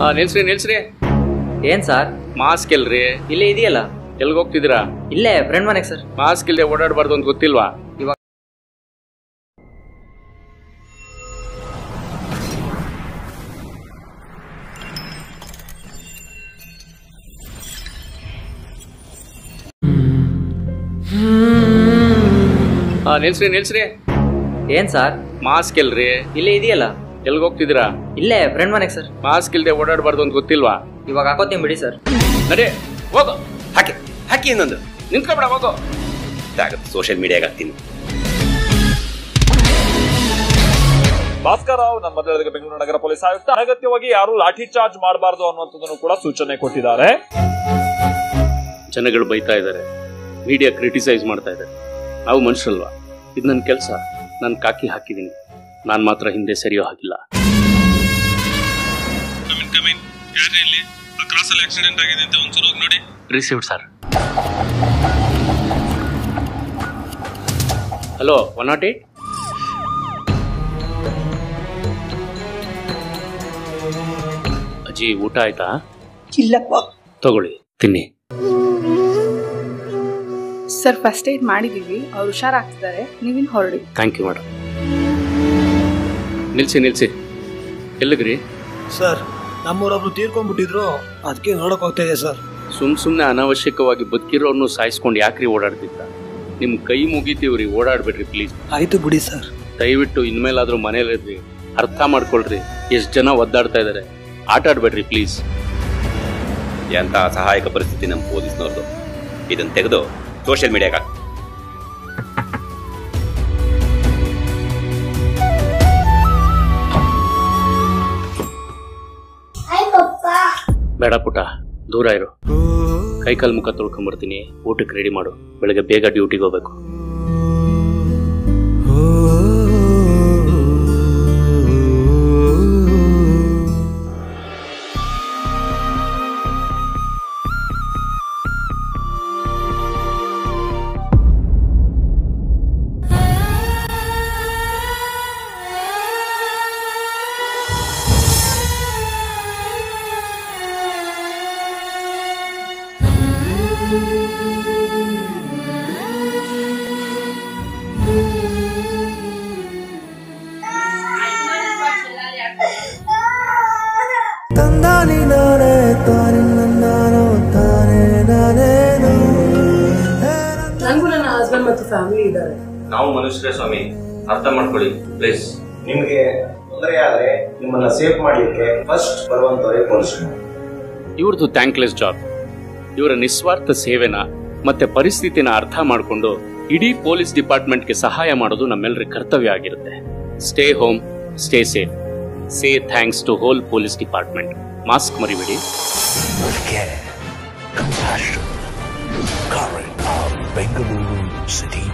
ಹಾ ನಿಲ್ಸ್ರಿ ನಿಲ್ಸ್ರಿ. ಏನ್ sir? Mask ಎಲ್ರಿ ಇಲ್ಲೇ ಇದೆಯಲ್ಲ? ಎಲ್ಗ್ ಹೋಗ್ತಿದ್ದೀರಾ? ಇಲ್ಲೇ ಫ್ರೆಂಡ್ ಮನೆಗೆ ಸರ್. ಮಾಸ್ಕ್ ಇಲ್ಲದೆ ಓಡಾಡಬಾರ್ದು ಅಂತ ಗೊತ್ತಿಲ್ವಾ? ಇವಾಗ ಹಾ ನಿಲ್ಸ್ರಿ ನಿಲ್ಸ್ರಿ. ಏನ್ ಸರ್? ಮಾಸ್ಕ್ ಎಲ್ರಿ ಇಲ್ಲೇ ಇದೆಯಲ್ಲ? ಎಲ್ಗ್ ಹೋಗ್ತಿದ್ದೀರಾ ಇಲ್ಲೇ ಫ್ರೆಂಡ್ ಮನೆಗೆ ಸರ್ ಮಾಸ್ಕ್ ಇಲ್ಲದೆ ಓಡಾಡಬಾರ್ದು ಅಂತ ಗೊತ್ತಿಲ್ವಾ? ಇವಾಗ ಹಾಕೋತೀನಿ ಬಿಡಿ ಸರ್ ಅದೇ ಹೋಗು. ಹಾಕಿ ಹಾಕಿ ಇನ್ನೊಂದು. ನಿಂತ್ಕೊಬೇಡ ಹೋಗು. ಆಗುತ್ತೆ ಸೋಷಿಯಲ್ ಮೀಡಿಯಾಗ ಹಾಕ್ತೀನಿ. ಭಾಸ್ಕರ್ ರಾವ್ ನಮ್ಮ ಮೊದಲಿಗೆ ಬೆಂಗಳೂರು ನಗರ ಪೊಲೀಸ್ ಆಯುಕ್ತ. ಅನಗತ್ಯವಾಗಿ ಯಾರು ಲಾಠಿ ಚಾರ್ಜ್ ಮಾಡಬಾರ್ದು ಅನ್ನುವಂಥದ್ದನ್ನು ಕೂಡ ಸೂಚನೆ ಕೊಟ್ಟಿದ್ದಾರೆ. ಜನಗಳು ಬೈತಾ ಇದ್ದಾರೆ. ಮೀಡಿಯಾ ಕ್ರಿಟಿಸೈಸ್ ಮಾಡ್ತಾ ಇದ್ದಾರೆ. ನಾವು ಮನುಷ್ಯಲ್ವಾ ಇದು ನನ್ನ ಕೆಲಸ. ನಾನು ಕಾಕಿ ಹಾಕಿದ್ದೀನಿ. ನಾನು ಮಾತ್ರ ಹಿಂದೆ ಸರಿಯೋ received sir hello one not eight ಅಜ್ಜಿ ಊಟ ಆಯ್ತಾ? ಇಲ್ಲಪ್ಪ. ತಗೊಳ್ಳಿ ತಿನ್ನಿ. ಸರ್ ಫಸ್ಟ್ ಏಡ್ ಮಾಡಿದೀವಿ. ಅವ್ರು ಹುಷಾರಾಗ್ತಿದ್ದಾರೆ. ನೀವಿನ್ ಹೊರಡಿ. ಥ್ಯಾಂಕ್ ಯು ಮೇಡಮ್ ನಿಲ್ಸಿ ನಿಲ್ಸಿ. ಎಲ್ಲಿಗ್ರಿ ಸರ್ ನಮ್ಮೂರೊಬ್ರು ತೀರ್ಕೊಂಡ್ಬಿಟ್ಟಿದ್ರು ಅದಕ್ಕೆ ನೋಡಕ್ ಹೋಗ್ತಾ ಇದೆ ಸರ್. ಸುಮ್ ಸುಮ್ಮನೆ ಅನಾವಶ್ಯಕವಾಗಿ ಬದುಕಿರೋರ್ನು ಸಾಯಿಸ್ಕೊಂಡು ಯಾಕ್ರಿ ಓಡಾಡ್ತಿದ್ದ? ನಿಮ್ ಕೈ ಮುಗಿತೀವ್ರಿ ಓಡಾಡ್ಬೇಡ್ರಿ ಪ್ಲೀಸ್ ಆಯ್ತು ಬಿಡಿ ಸರ್. ದಯವಿಟ್ಟು ಇನ್ಮೇಲಾದ್ರೂ ಮನೇಲಿರ್ರಿ ಅರ್ಥ ಮಾಡ್ಕೊಳ್ರಿ ಎಷ್ಟು ಜನ ಒದ್ದಾಡ್ತಾ ಇದಾರೆ. ಆಟ ಆಡ್ಬೇಡ್ರಿ ಪ್ಲೀಸ್ ಎಂತ ಸಹಾಯಕ ಪರಿಸ್ಥಿತಿ ನಮ್ಮ ಪೊಲೀಸ್ನವ್ರದ್ದು. ಇದನ್ನು ತೆಗೆದು ಸೋಷಿಯಲ್ ಮೀಡಿಯಾಗೆ ಬೇಡ ಪುಟ ದೂರ ಇರು. ಕೈಕಾಲ್ ಮುಖ ತೊಳ್ಕೊಂಬರ್ತೀನಿ ಊಟಕ್ಕೆ ರೆಡಿ ಮಾಡು. ಬೆಳಗ್ಗೆ ಬೇಗ ಡ್ಯೂಟಿಗೆ ಹೋಗ್ಬೇಕು. ನನಗೂ ನನ್ನ. ಹಸ್ಬೆಂಡ್ ಮತ್ತು ಫ್ಯಾಮಿಲಿ ಇದ್ದಾರೆ. ನಾವು ಮನುಷ್ಯರೇ ಸ್ವಾಮಿ ಅರ್ಥ ಮಾಡ್ಕೊಳ್ಳಿ ಪ್ಲೀಸ್ ನಿಮ್ಗೆ ತೊಂದರೆ ಆದ್ರೆ ನಿಮ್ಮನ್ನ ಸೇಫ್ ಮಾಡ್ಲಿಕ್ಕೆ ಫಸ್ಟ್ ಬರುವಂತವರೇ ಪೊಲೀಸ್ ಇವ್ರದ್ದು ಥ್ಯಾಂಕ್ಲೆಸ್ ಜಾಬ್ ಇವರ ನಿಸ್ವಾರ್ಥ ಸೇವೆನ ಮತ್ತೆ ಪರಿಸ್ಥಿತಿನ ಅರ್ಥ ಮಾಡಿಕೊಂಡು ಇಡೀ ಪೊಲೀಸ್ ಡಿಪಾರ್ಟ್ಮೆಂಟ್ಗೆ ಸಹಾಯ ಮಾಡೋದು ನಮ್ಮೆಲ್ಲರ ಕರ್ತವ್ಯ ಆಗಿರುತ್ತೆ. Stay home stay safe say thanks to whole police department mask ಮರಿಬೇಡಿ. ಬೆಂಗಳೂರು ಸಿಟಿ.